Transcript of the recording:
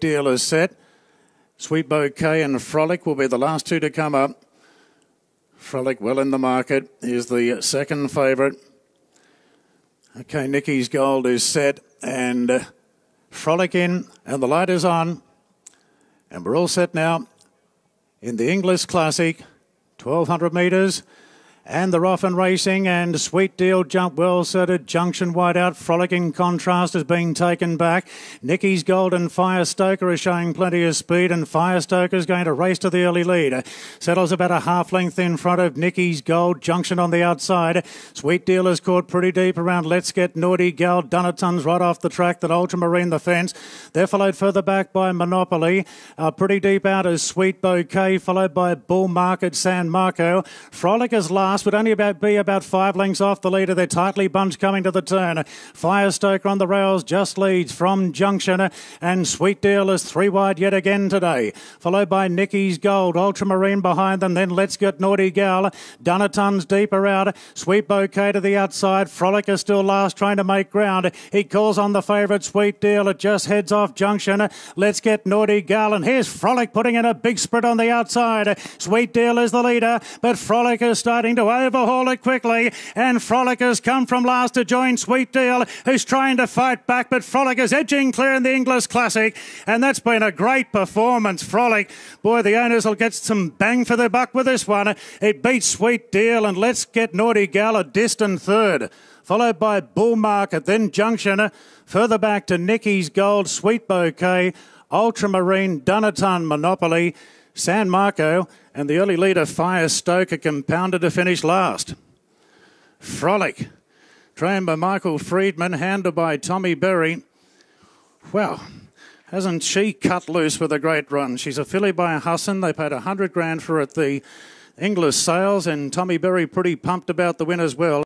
Deal is set. Sweet Bouquet and Frolic will be the last two to come up. Frolic well in the market is the second favourite. Okay, Nicky's Gold is set and uh, Frolic in and the light is on. And we're all set now in the Inglis Classic, 1200 metres. And they're off and racing, and Sweet Deal jump well suited. Junction wide out, frolicking contrast is being taken back. Nicky's Golden Fire Stoker is showing plenty of speed, and Fire Stoker is going to race to the early lead. Settles about a half length in front of Nicky's Gold. Junction on the outside. Sweet Deal is caught pretty deep around Let's Get Naughty Gal. Dunnetons right off the track, that Ultramarine the fence. They're followed further back by Monopoly. Uh, pretty deep out is Sweet Bouquet, followed by Bull Market San Marco. Frolic is last last would only about be about five lengths off the leader. They're tightly bunched coming to the turn. Firestoker on the rails just leads from Junction, and Sweet Deal is three wide yet again today. Followed by Nicky's Gold, Ultramarine behind them. Then Let's Get Naughty Gal. Dunnetons deeper out. Sweet Bouquet to the outside. Frolic is still last, trying to make ground. He calls on the favourite Sweet Deal. It just heads off Junction. Let's Get Naughty Gal, and here's Frolic putting in a big sprint on the outside. Sweet Deal is the leader, but Frolic is starting to to overhaul it quickly. And Frolic has come from last to join Sweet Deal, who's trying to fight back, but Frolic is edging clear in the Inglis Classic. And that's been a great performance, Frolic. Boy, the owners will get some bang for their buck with this one. It beats Sweet Deal, and let's get Naughty Gal a distant third followed by Bull Market, then Junction, further back to Nicky's Gold, Sweet Bouquet, Ultramarine, Dunaton, Monopoly, San Marco, and the early leader Fire Stoker compounded to finish last. Frolic, trained by Michael Freedman, handled by Tommy Berry. Well, hasn't she cut loose with a great run? She's a filly by Husson. They paid a hundred grand for it, the Inglis sales, and Tommy Berry pretty pumped about the win as well.